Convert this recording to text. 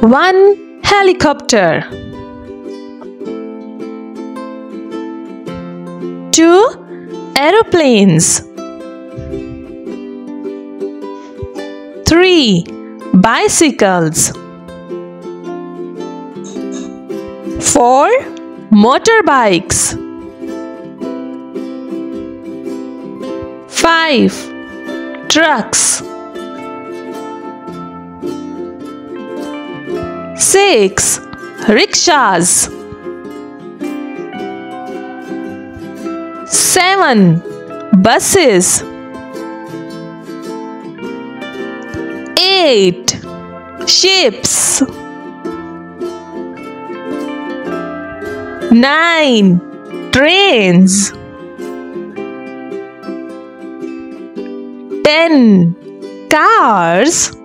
1 helicopter. 2 aeroplanes. 3 bicycles. 4 motorbikes. 5 trucks 6 rickshaws. 7 buses. 8 ships. 9 trains. 10 cars